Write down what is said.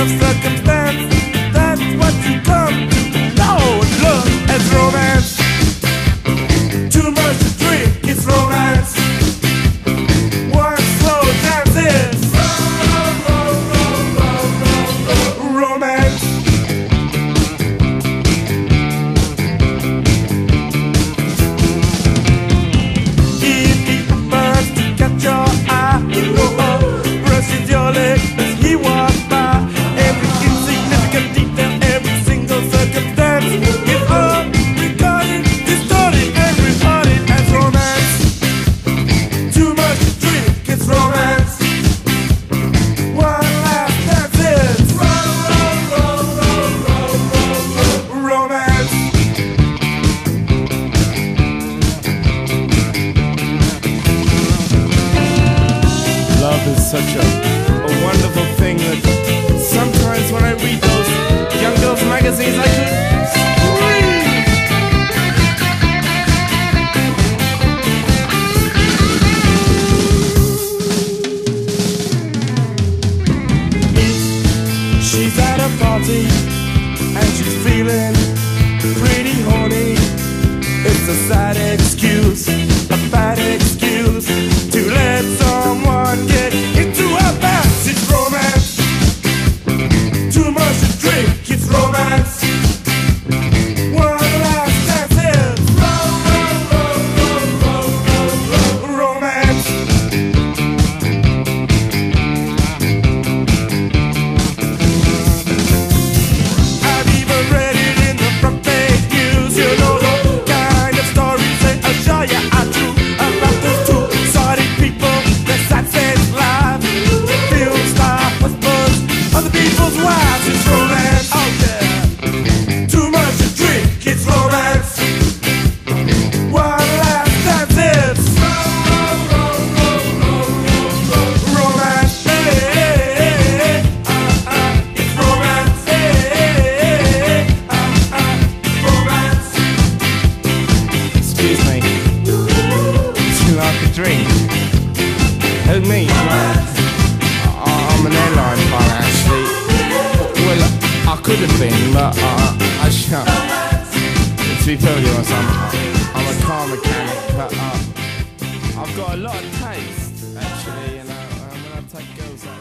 of circumstance. That's what you come know. Love as romance. Such a, a wonderful thing that sometimes when I read those young girls' magazines, I could scream. She's at a party and she's feeling pretty horny. It's a sad excuse, you drink? Who me? I'm an airline pilot, actually. Well, I could have been, but uh, I shan't. To be perfectly honest, I'm, I'm a car mechanic, but uh, I've got a lot of taste, actually. You know, uh, when I take girls out,